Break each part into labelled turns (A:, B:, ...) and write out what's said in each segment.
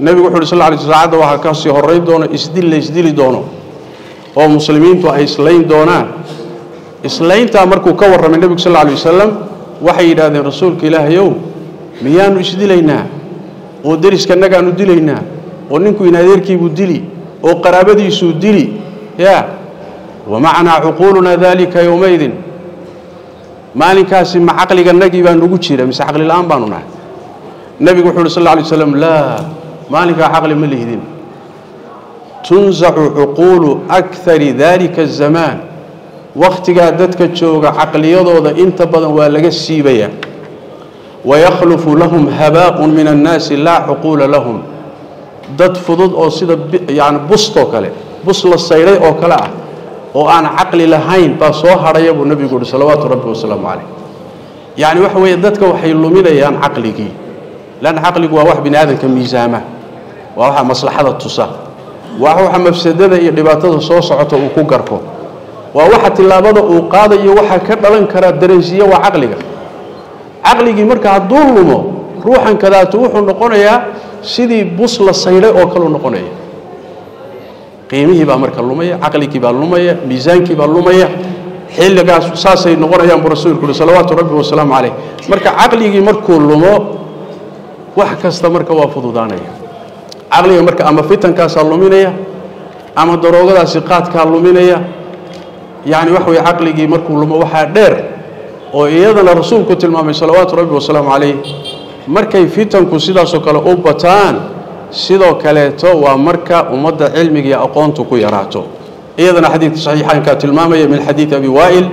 A: nebigu wuxu uhi sal lay sl saacadda waxaa ka sii horrayn doono isdil la isdili doono oo muslimiintu ay islayn doonaan. Islayntaa markuu ka warramay nebigu sal alay wasalam waxay yidhaahdeen rasuulka ilaahayow miyaanu isdilaynaa? Oo deriskannagaanu dilaynaa? Oo ninku in adeerkiibuu dili? Oo qaraabadiisuu dili? Ya wamacnaa cuquulunaa dalika yowmaydin maalinkaasi ma caqligannagii baa nugu jira mise caqli la'aan baanu nahay. Nebigu wuxu uhi sal lla alay slam laa maalinkaa caqli ma lihdin. Tunsacu cuquulu akari dalika azamaan wakhtigaa dadka jooga caqliyadooda inta badan waa laga siibayaa wayakhlufu lahum habaaءun min annaasi laa cuquula lahum. Dad fudud oo sida yani bustoo kale bus la saydhay oo kale ah oo aan caqli lahayn baa soo hadhaya buu nebigu uhi salawaatu rabbi wasalaamu calayh. Yacni waxa weeye dadka waxay luminayaan caqligii leanna caqligu waa wax bini aadamka miisaama waa waxa maslaxada tusa. Waa waxa mafsadada iyo dhibaatada soo socota uu ku garko. Waa waxa tillaabada uu qaadayo waxaa ka dhalan karaa dareensiiye waa caqliga. Caqligii marka hadduu lumo ruuxan kadaatu wuxuu noqonayaa sidii bus la saydhay oo kaleu noqonaya. Qiimihii baa marka lumaya caqligii baa lumaya miisaankii baa lumaya. Xilligaas saasay noqonayaan buu rasuulku uhi salawaatu rabbi wasalaamu calayh. Marka caqligii markuu lumo wax kasta marka waa fududaanaya caqliga marka ama fitankaasaa luminaya ama daroogadaasi qaadkaa luminaya yacni waxa weye caqligii markuu lumo waxaa dheer oo iyadana rasuulku tilmaamay salawaatu rabbi wasalaamu calayh markay fitanku sidaasoo kale u bataan sidoo kaleeto waa marka ummadda cilmiga iyo aqoontu ku yaraato. Iyadana xadiidka saxiixaankaa tilmaamaya min xadiidi abi waa'il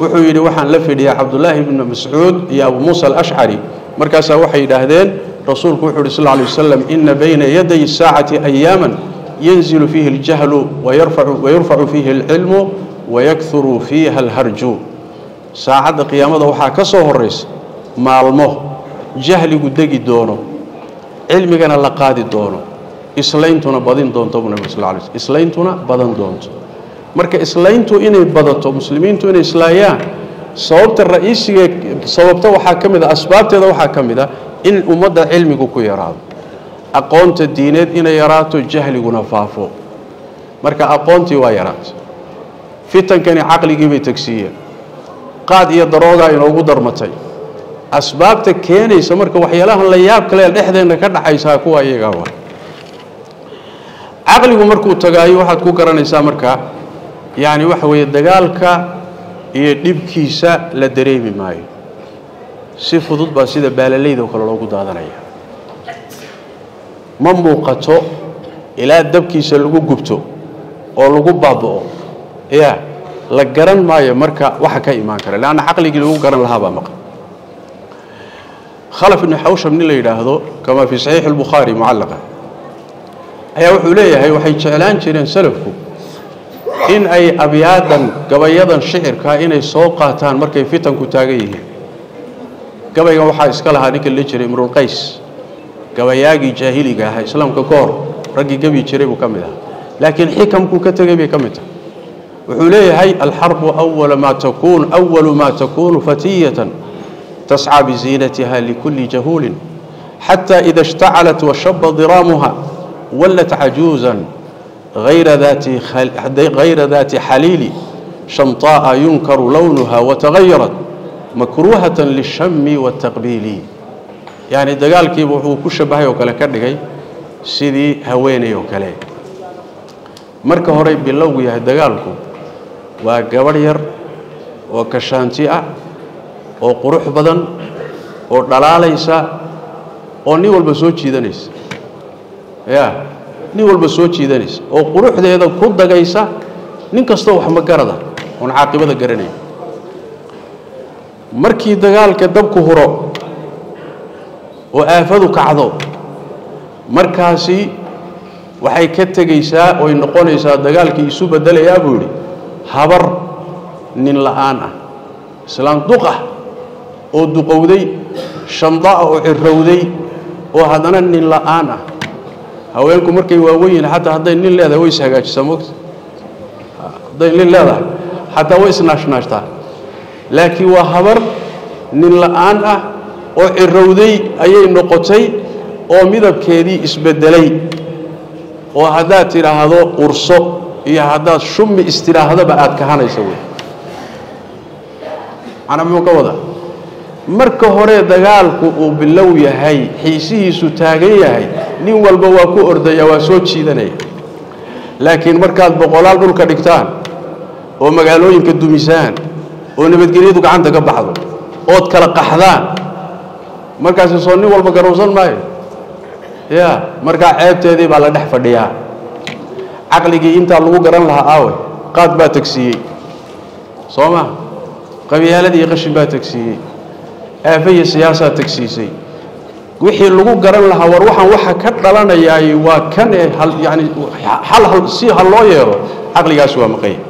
A: wuxuu yidhi waxaan la fidhiyaa cabdullaahi bnu mascuud iyo abu muusa alashcari markaasaa waxay yidhaahdeen rasuulku wuxuu yidhi sal alay wasalam ina bayna yaday saacati ayaaman yanzilu fiihi اljahlu wayurfacu fiihi اlcilmu wayakuru fiiha alharju. Saacadda qiyaamada waxaa ka soo horraysa maalmo jahligu degi doono cilmigana la qaadi doono islayntuna badin doonto buu nabig sal slm islayntuna badan doonto. Marka islayntu inay badato muslimiintu inay islaayaan sababta ra'iisiga sababta waxaa ka mid a asbaabteeda waxaa ka mid a in ummadda cilmigu ku yaraado. Aqoonta diineed inay yaraato jahliguna faafo. Marka aqoontii waa yaraatay fitankani caqligii bay tegsiiyeen qaad iyo daroogaa inoogu darmatay. Asbaabta keenaysa marka waxyaalahan la yaab kale dhexdeenna ka dhaxaysaa kuwa iyagaa waa. Caqligu markuu tagaayo waxaad ku garanaysaa marka yacni waxa weeye dagaalka iyo dhibkiisa la dareemi maayo. Si fudud baa sida baalalayda oo kale loogu daadanaya. Ma muuqato ilaa dabkiisa lagu gubto oo lagu baaba'o. Ya la garan maayo marka waxa ka imaan kara. Leanna caqligii lagu garan lahaa baa maqan. Khalaf ibnu xawshab nin la yidhaahdo kamaa fii saxiixi albukhaari mucallaqa ayaa wuxuu leeyahay waxay jeclaan jireen salafku in ay abyaadan gabayadan shicirkaa inay soo qaataan markay fitanku taagan yihiin. Gabaygan waxaa iska lahaa ninka la jiray imrulqays gabayaagii jaahiliga ahaa islaamka ka hor raggii gebi jiray buu ka mid ahaa. Laakiin xikamkuu ka tegay bay ka mid tahay. Wuxuu leeyahay alxarbu awala maa takuun awalu maa takuunu fatiyatan tascaa biziinatiha likulli jahuulin xataa ida ishtacalat washaba diraamuha wallat cajuusan hayra daati xaliili shamطaa'a yunkaru lownuha watagayarat makruuhatan lishami wataqbiili yacni dagaalkiiba wuxuu ku shabahay oo kale ka dhigay sidii haweenay oo kale marka horay bilowgu yahay dagaalku waa gabadh yar oo kashaanti ah oo qurux badan oo dhalaalaysa oo nin walba soo jiidanaysa ya nin walba soo jiidanaysa oo quruxdeeda ku dagaysa nin kastoo wax magarada oon caaqibada garanaya markii dagaalka dabku huro oo aafadu kacdo markaasi waxay ka tegaysaa oy noqonaysaa dagaalkii isu beddelayaa buu yidhi habar nin la'aan ah. Islaan duqah oo duqowday shanda'a oo cirowday oo haddana nin la'aan ah haweenku markay waawen yihiin xataa hadday nin leedahay way ishagaajisaa mogta hadday nin leedahay xataa way isnaashnaashtaa laakiin waa habar nin la'aan ah oo cirowday ayay noqotay oo midabkeedii isbeddelay oo haddaad tidhaahdo urso iyo haddaad shummi istidhaahdaba aad kahanaysa wey. Macnaa muxuu ka wadaa marka hore dagaalku uu bilow yahay xiisihiisu taagan yahay nin walba waa ku ordaya waa soo jiidanaya laakiin markaad boqolaal dhulka dhigtaan oo magaalooyinka dumisaan oo nabadgelyadu gacanta ka baxdo ood kala qaxdaan markaasi soo nin walba garowsan maayo. Ya markaa ceebteedii baa la dhex fadhiyaa. Caqligii intaa lagu garan lahaa aawe qaad baa tagsiiyey soo ma? Qabyaaladii qashin baa tagsiiyey aafe iyo siyaasaa tagsiisay. Wixii lagu garan lahaa war waxaan waxa ka dhalanayaay waa kan hal yani hal hal si ha loo yeelo caqligaasi waa maqanya